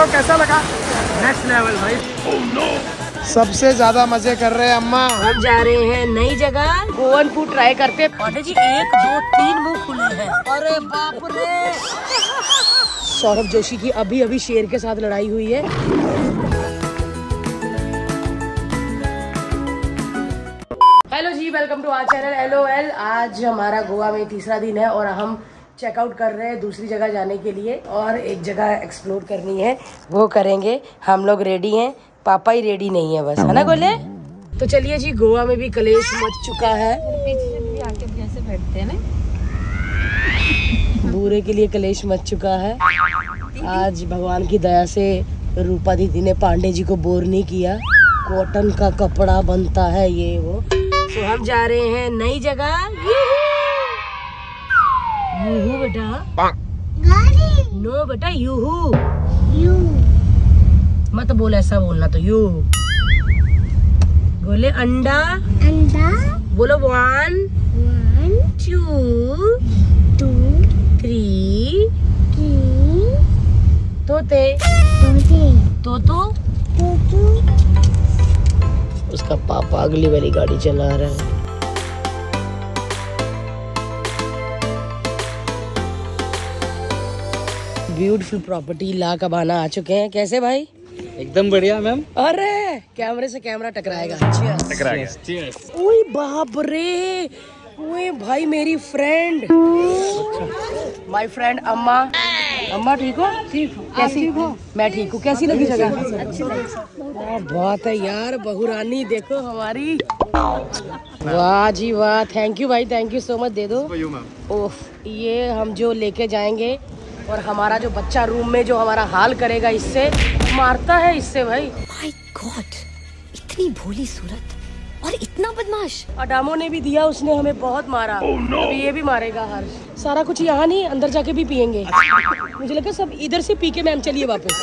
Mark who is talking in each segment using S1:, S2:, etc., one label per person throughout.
S1: करो कैसा लगा?
S2: नेक्स्ट लेवल भाई।
S1: सबसे ज़्यादा मज़े कर रहे हैं अम्मा।
S3: हम जा रहे हैं नई जगह गोवन फ़ूड ट्राई करते पांडे जी एक दो तीन मुँह खुले हैं। अरे बाप रे! सौरभ जोशी की अभी अभी शेर के साथ लड़ाई हुई है। Hello ji welcome to our channel L आज हमारा गोवा में तीसरा दिन है और हम चेकआउट कर रहे हैं दूसरी जगह जाने के लिए और एक जगह एक्सप्लोर करनी है, वो करेंगे। हम लोग रेडी हैं, पापा ही रेडी नहीं है बस, है ना गोले? तो चलिए जी, गोवा में भी कलेश मच चुका है। बूरे के लिए कलेश मच चुका है। आज भगवान की दया से रूपा दीदी ने पांडे जी को बोर नहीं किया। कॉटन का कपड़ा बनता है ये वो। तो हम जा रहे हैं नई जगह यूहू बेटा। नो बेटा यूहू। यू। मत बोल ऐसा बोलना तो यू। बोले अंडा।
S4: अंडा।
S3: बोलो one.
S4: One.
S3: Two.
S4: Two.
S3: Three.
S4: Three.
S3: तोते।
S4: तोते।
S3: तोतो।
S4: टू
S3: उसका पापा अगली वाली गाड़ी चला रहा है। ब्यूटीफुल प्रॉपर्टी ला कबाना आ चुके हैं। कैसे भाई?
S2: एकदम बढ़िया मैम।
S3: अरे कैमरे से कैमरा टकराएगा. ओए बाप रे! ओए भाई मेरी फ्रेंड माय फ्रेंड अम्मा। अम्मा ठीक हो? ठीक हो। कैसी? हो मैं ठीक हूँ। कैसी लगी जगह? बहुत है यार बहुरानी देखो हमारी। वाह जी वाह। थैंक यू भाई थैंक यू सो मच दे दो। ओफ ये हम जो लेके जाएँगे और हमारा जो बच्चा रूम में जो हमारा हाल करेगा इससे मारता है इससे भाई।
S5: माय गॉड इतनी भोली सूरत और इतना बदमाश।
S3: अडामो ने भी दिया उसने हमें बहुत मारा। Oh, no. अभी ये भी मारेगा हर्ष। सारा कुछ यहाँ नहीं अंदर जाके भी पियेंगे। मुझे लगा सब इधर से पी के मैम चलिए वापस।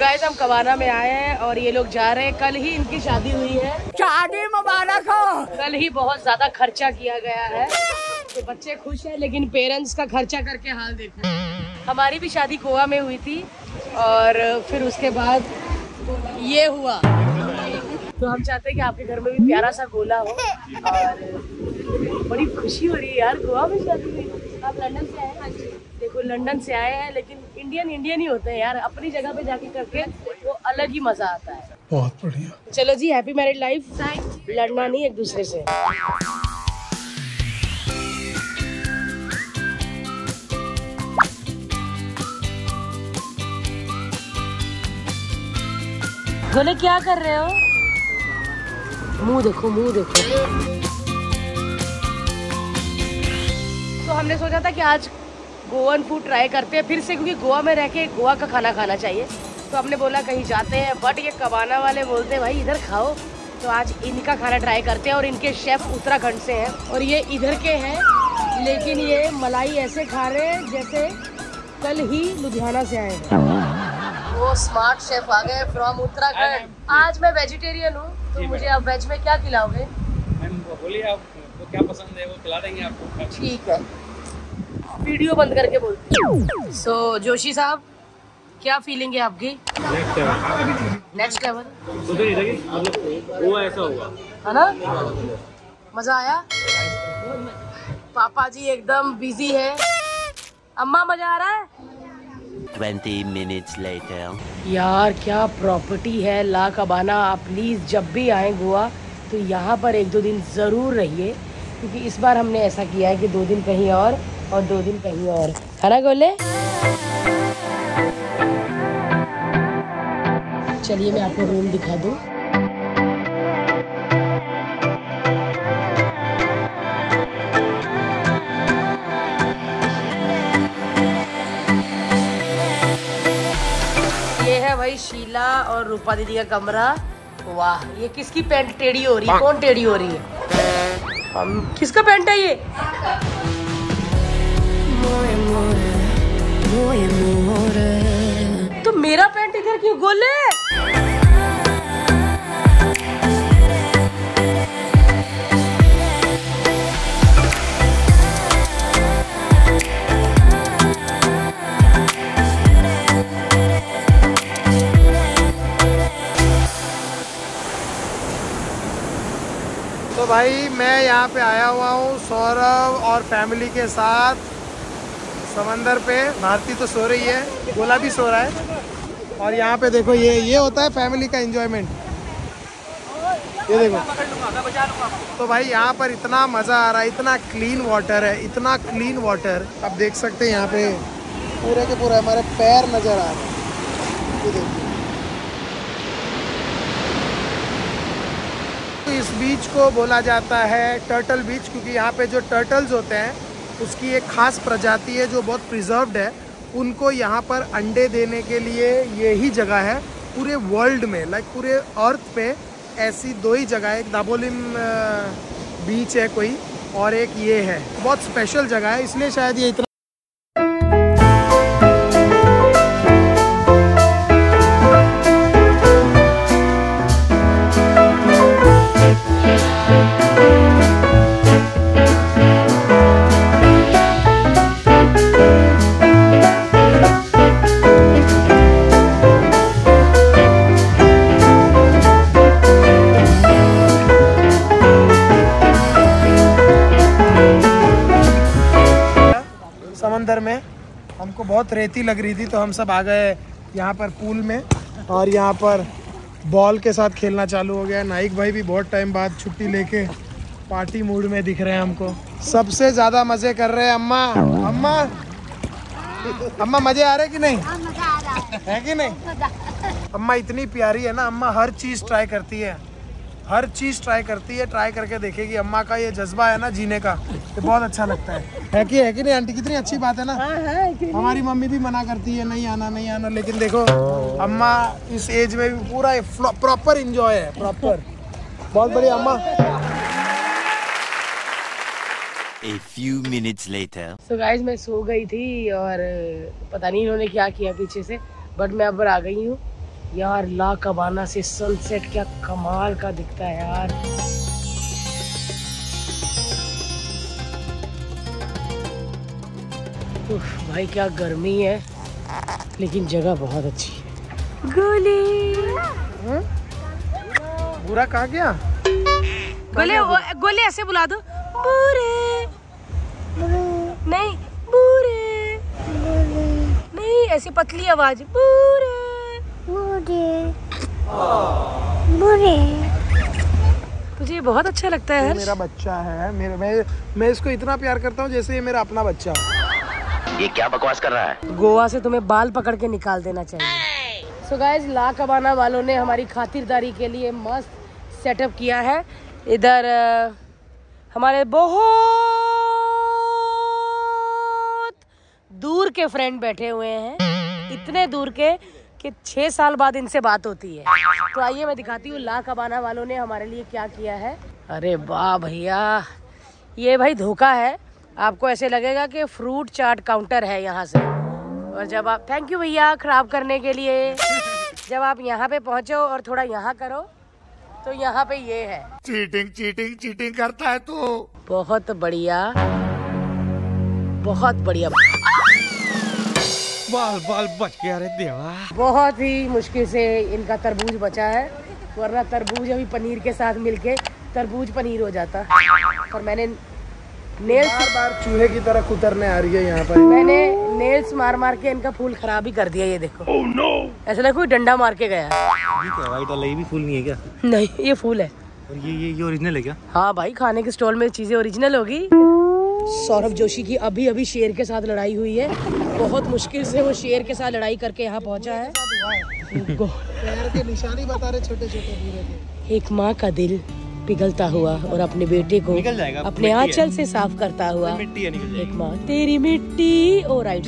S3: Guys, हम कवाना में आए हैं और ये लोग जा रहे हैं। कल ही इनकी शादी हुई है।
S2: शादी मुबारक हो।
S3: कल ही बहुत ज़्यादा खर्चा किया गया है। तो बच्चे खुश हैं लेकिन पेरेंट्स का खर्चा करके हाल देखो हमारी भी शादी गोवा में हुई थी और फिर उसके बाद ये हुआ। तो हम चाहते हैं कि आपके घर में भी प्यारा सा गोला हो। और बड़ी खुशी हो रही है यार गोवा में शादी हुई। आप लंदन से आए हैं? देखो लंदन से आए हैं लेकिन इंडियन इंडियन ही होते हैं यार। अपनी जगह पे जाके करके वो अलग ही मज़ा आता है।
S1: बहुत बढ़िया।
S3: चलो जी हैप्पी मैरिड लाइफ लड़ना नहीं एक दूसरे से। बोले क्या कर रहे हो? मुँह देखो मुँह देखो। तो हमने सोचा था कि आज गोवन फ़ूड ट्राई करते हैं, फिर से क्योंकि गोवा में रह के गोवा का खाना खाना चाहिए। तो हमने बोला कहीं जाते हैं बट ये कबाना वाले बोलते हैं, भाई, इधर खाओ। तो आज इनका खाना ट्राई करते हैं और इनके शेफ उत्तराखंड से हैं और ये इधर के हैं, लेकिन ये मलाई ऐसे खा रहे हैं जैसे कल ही लुधियाना से आए हैं। वो स्मार्ट शेफ आ गए फ्रॉम उत्तराखंड आज मैं वेजिटेरियन हूँ तो मुझे आप वेज में क्या खिलाओगे?
S2: मैम बोलिए आपको क्या पसंद है वो खिला देंगे आपको।
S3: ठीक है। वीडियो बंद करके बोलती सो जोशी साहब क्या फीलिंग है आपकी? नेक्स्ट लेवल
S2: वो ऐसा होगा।
S3: है ना? मज़ा आया? पापा जी एकदम बिज़ी है। अम्मा मज़ा आ रहा है?
S6: 20 minutes later.
S3: यार, क्या प्रॉपर्टी है? ला कबाना आप प्लीज़ जब भी आए गोवा तो यहाँ पर एक दो दिन ज़रूर रहिए, क्योंकि इस बार हमने ऐसा किया है कि दो दिन कहीं और और दो दिन कहीं और। है ना गोले? चलिए, मैं आपको रूम दिखा दूँ। शीला और रूपा दीदी का कमरा। वाह ये किसकी पेंट टेढ़ी हो रही है? कौन टेढ़ी हो रही है? हम किसका पैंट है ये? तो मेरा पेंट इधर क्यों गोले
S1: मैं यहाँ पे आया हुआ हूँ सौरभ और फैमिली के साथ समंदर पे। भारती तो सो रही है, गोला भी सो रहा है। और यहाँ पे देखो, ये ये होता है फैमिली का एंजॉयमेंट ये देखो। तो भाई यहाँ पर इतना मज़ा आ रहा है, इतना क्लीन वाटर है, इतना क्लीन वाटर आप देख सकते हैं यहाँ पे। पूरे के पूरे हमारे पैर नज़र आ रहे हैं। ये देखिए इस बीच को बोला जाता है टर्टल बीच, क्योंकि यहाँ पे जो टर्टल्स होते हैं, उसकी एक खास प्रजाति है जो बहुत प्रिजर्व्ड है। उनको यहाँ पर अंडे देने के लिए यही जगह है, पूरे वर्ल्ड में लाइक पूरे अर्थ पे ऐसी दो ही जगह है। एक दाबोलिम बीच है कोई, और एक ये है। बहुत स्पेशल जगह है, इसलिए शायद ये इतना बहुत रेती लग रही थी तो हम सब आ गए यहाँ पर पूल में और यहाँ पर बॉल के साथ खेलना चालू हो गया। नाइक भाई भी बहुत टाइम बाद छुट्टी लेके पार्टी मूड में दिख रहे हैं हमको। सबसे ज़्यादा मज़े कर रहे हैं अम्मा। अम्मा अम्मा मज़े आ रहे कि नहीं? है कि नहीं? अम्मा इतनी प्यारी है ना अम्मा हर चीज़ ट्राई करती है। हर चीज़ ट्राई करती है ट्राई करके देखेगी। अम्मा का ये जज्बा है ना जीने का ये बहुत अच्छा लगता है। है कि है कि नहीं आंटी? कितनी अच्छी बात है ना। है हमारी मम्मी भी मना करती है नहीं आना नहीं आना लेकिन देखो अम्मा इस एज में भी पूरा प्रॉपर इंजॉय है प्रॉपर बहुत बढ़िया अम्मा।
S6: A few minutes later.
S3: So guys मैं सो गई थी और पता नहीं इन्होंने क्या किया पीछे से बट मैं अब आ गई हूँ। यार ला कबाना से सनसेट क्या कमाल का दिखता है यार। उफ, भाई क्या गर्मी है लेकिन जगह बहुत अच्छी है। गोली।
S1: बुरा कहा गया?
S3: गोले गोले ऐसे बुला दो। बुरे। नहीं बुरे। नहीं ऐसी पतली आवाज़। बुरे।
S4: बुरे बुरे
S3: तुझे ये बहुत अच्छा लगता है
S1: मेरा बच्चा है मेरे मैं मैं इसको इतना प्यार करता हूँ जैसे ये मेरा अपना बच्चा
S6: ये क्या बकवास कर रहा है?
S3: गोवा से तुम्हें बाल पकड़ के निकाल देना चाहिए। सो गाइज़ ला कबाना वालों ने हमारी खातिरदारी के लिए मस्त सेटअप किया है। इधर हमारे बहुत दूर के फ्रेंड बैठे हुए हैं। इतने दूर के कि छः साल बाद इनसे बात होती है। तो आइए मैं दिखाती हूँ ला कबाना वालों ने हमारे लिए क्या किया है। अरे वाह भैया ये भाई धोखा है। आपको ऐसे लगेगा कि फ्रूट चाट काउंटर है यहाँ से। और जब आप थैंक यू भैया खराब करने के लिए। जब आप यहाँ पे पहुँचो और थोड़ा यहाँ करो तो यहाँ पे ये है।
S1: चीटिंग चीटिंग चीटिंग करता है तू।
S3: बहुत बढ़िया बहुत बढ़िया।
S2: बाल बाल बच गया रे देवा।
S3: बहुत ही मुश्किल से इनका तरबूज बचा है वरना तरबूज अभी पनीर के साथ मिलके तरबूज पनीर हो जाता। और मैंने नेल्स
S1: बार बार चूहे की तरह कुतरने आ रही है यहाँ पर।
S3: मैंने नेल्स मार मार के इनका फूल खराब ही कर दिया ये देखो। Oh, no. ऐसा लगा कोई डंडा मार के गया। है।
S2: ये भी फूल नहीं है क्या?
S3: नहीं ये फूल है।
S2: और ये ये ये ओरिजिनल है क्या?
S3: हाँ भाई खाने के स्टॉल में चीज़ें ओरिजिनल होगी। सौरभ जोशी की अभी अभी शेर के साथ लड़ाई हुई है। बहुत मुश्किल से वो शेर के साथ लड़ाई करके यहाँ पहुँचा है।
S1: पैर के निशानी बता रहे छोटे छोटे
S3: एक माँ का दिल पिघलता हुआ और अपने बेटे को अपने आंचल से साफ़ करता हुआ
S2: है
S3: एक माँ तेरी मिट्टी ओ राइट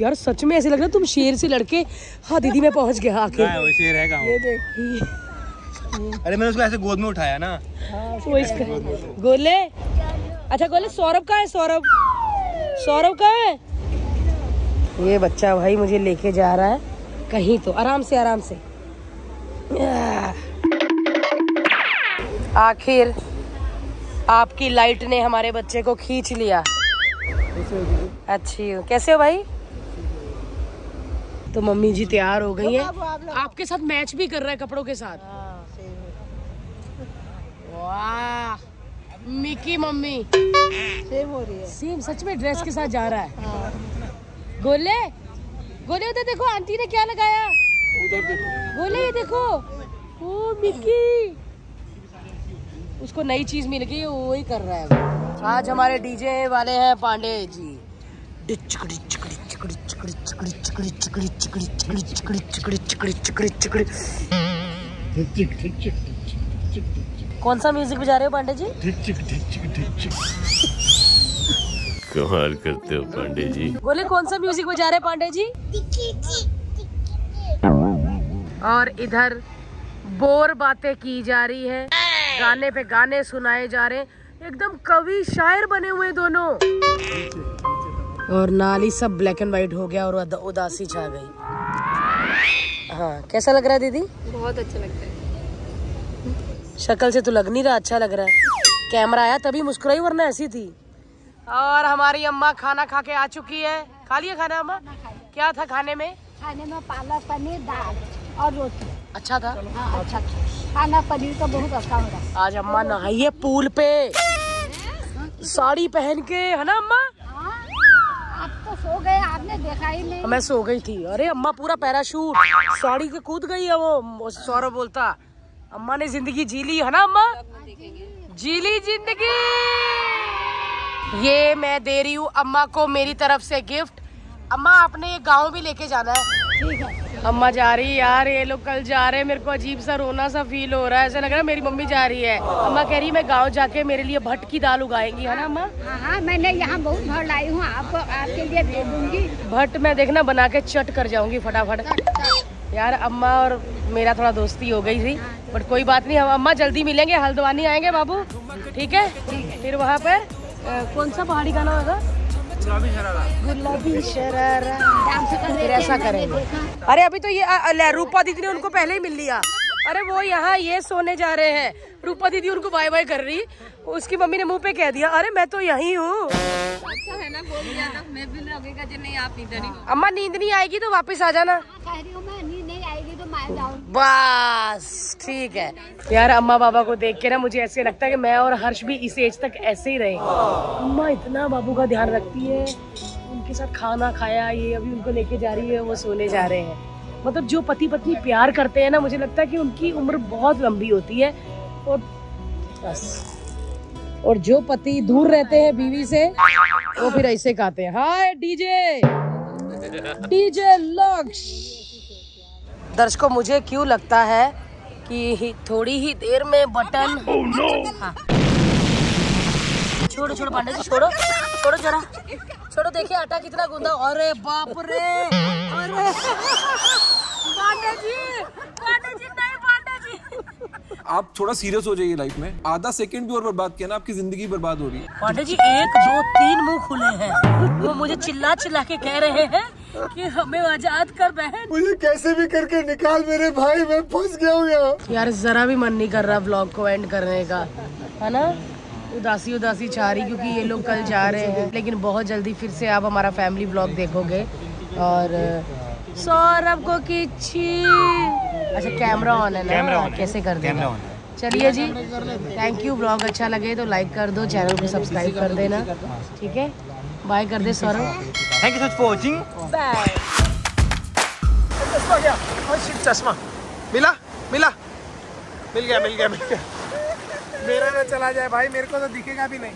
S3: यार सच में ऐसे लग रहा है तुम शेर से लड़के हाँ दीदी मैं पहुँच गया आके
S2: शेर है
S3: देख ये-
S2: अरे मैंने उसको ऐसे गोद में उठाया ना।
S3: वो इसका। गोले अच्छा गोले सौरभ का है सौरभ? सौरभ का है? ये बच्चा भाई मुझे लेके जा रहा है। कहीं तो आराम से आराम से। आखिर आपकी लाइट ने हमारे बच्चे को खींच लिया। अच्छी हो। कैसे हो भाई? तो मम्मी जी तैयार हो गई है। आपके साथ मैच भी कर रहा है कपड़ों के साथ। वाह। मिकी मम्मी सेम हो रही है सेम सच में ड्रेस के साथ जा रहा है गोले गोले उधर देखो आंटी ने क्या लगाया उधर गोले ये देखो ओ मिकी उसको नई चीज़ मिल गई वो वही कर रहा है आज हमारे डीजे वाले हैं पांडे जी चिकड़ी कौन सा म्यूज़िक बजा रहे हो पांडे जी?
S6: ठीक ठीक ठीक ठीक ठीक कमाल करते हो पांडे जी।
S3: बोले कौन सा म्यूज़िक बजा रहे पांडे जी? और इधर बोर बातें की जा रही है। गाने पे गाने सुनाए जा रहे हैं। एकदम कवि शायर बने हुए दोनों। और नाली सब ब्लैक एंड व्हाइट हो गया और उदासी छा गई। हाँ कैसा लग रहा है दीदी?
S7: बहुत अच्छा लगता है।
S3: शक्ल से तो लग नहीं रहा अच्छा लग रहा है। कैमरा आया तभी मुस्कुराई वरना ऐसी थी। और हमारी अम्मा खाना खा के आ चुकी है। खा लिया खाना अम्मा? क्या था खाने में?
S4: खाने में पालक पनीर दाल और रोटी।
S3: अच्छा था?
S4: हाँ अच्छा खाना पनीर तो बहुत अच्छा हो रहा
S3: आज अम्मा नहाई है पूल पे। साड़ी पहन के है ना अम्मा?
S4: हाँ आप तो सो गए आपने देखा ही नहीं।
S3: मैं सो गई थी। अरे अम्मा पूरा पैराशूट। साड़ी के कूद गई है वो सौरभ बोलता। अम्मा ने ज़िंदगी जी ली है ना अम्मा? जी ली ज़िंदगी। ये मैं दे रही हूँ अम्मा को मेरी तरफ़ से गिफ्ट। अम्मा आपने ये गाँव भी लेके जाना है।
S4: ठीक है
S3: अम्मा जा रही है यार ये लोग कल जा रहे हैं। मेरे को अजीब सा रोना सा फील हो रहा है। ऐसा लग रहा है मेरी मम्मी जा रही है। अम्मा कह रही है मैं गाँव जाके मेरे लिए भट्ट की दाल उगाएँगी। है ना अम्मा?
S4: हाँ हाँ मैंने यहाँ बहुत भर लाई हूँ। आपको आपके लिए दे दूँगी।
S3: भट्ट मैं देखना बना के चट कर जाऊँगी फटाफट। यार अम्मा और मेरा थोड़ा दोस्ती हो गई थी। बट कोई बात नहीं हम अम्मा जल्दी मिलेंगे हल्द्वानी आएँगे बाबू। ठीक है? फिर वहाँ पर कौन सा पहाड़ी गाना होगा? गुलाबी शरारा। फिर ऐसा करेंगे। अरे अभी तो ये रूपा दीदी ने उनको पहले ही मिल लिया। अरे वो यहाँ ये सोने जा रहे हैं। रूपा दीदी उनको बाय बाय कर रही। उसकी मम्मी ने मुँह पे कह दिया अरे मैं तो यहीं हूँ।
S7: अच्छा है ना बोल दिया था मैं भी लगेगा नहीं आप इधर ही
S3: अम्मा नींद नहीं आएगी तो वापस आ जाना।
S4: कह रही हूँ मैं नींद
S3: बस, ठीक है। यार अम्मा बाबा को देख के ना मुझे ऐसे लगता है कि मैं और हर्ष भी इस एज तक ऐसे ही रहे। अम्मा, इतना बाबू का ध्यान रखती है। उनके साथ खाना खाया, ये अभी उनको लेके जा रही है, वो सोने जा रहे हैं। मतलब जो पति पत्नी प्यार करते हैं ना, मुझे लगता है कि उनकी उम्र बहुत लंबी होती है। और बस। और जो पति दूर रहते हैं बीवी से, वो फिर ऐसे कहते हैं। हाय, डीजे! डीजे लक्ष्य! दर्शकों मुझे क्यों लगता है कि थोड़ी ही देर में बटन oh, no. हाँ। छोड़ो छोड़ो पांडे जी छोड़ो छोड़ो जरा। छोड़ो देखिए आटा कितना गूंदा। अरे बाप रे! अरे! पांडे जी पांडे जी नहीं पांडे जी।
S8: आप थोड़ा सीरियस हो जाइए लाइफ में। आधा सेकंड भी और बर्बाद किया ना आपकी ज़िंदगी बर्बाद हो रही है।
S3: पांडे जी एक दो तीन मुँह खुले हैं। वो मुझे चिल्ला चिल्ला के कह रहे हैं कि हमें आज़ाद कर बहन।
S1: मुझे कैसे भी करके निकाल मेरे भाई मैं फंस गया हूँ यहाँ।
S3: यार जरा भी मन नहीं कर रहा ब्लॉग को एंड करने का। है ना? उदासी उदासी चाह रही क्योंकि ये लोग कल जा रहे हैं। लेकिन बहुत जल्दी फिर से आप हमारा फैमिली ब्लॉग देखोगे। और सौरभ को किच्छी अच्छा कैमरा ऑन है ना? कैमरा ऑन कैसे कर देना चलिए जी। थैंक यू ब्लॉग अच्छा लगे तो लाइक कर दो चैनल को सब्सक्राइब कर देना। ठीक है? बाय कर दे Saurabh
S2: thank you so much for watching
S3: bye
S1: चश्मा। मिला? मिला? मिल गया मिल गया मिल गया। मेरा ना चला जाए भाई मेरे को तो दिखेगा भी नहीं।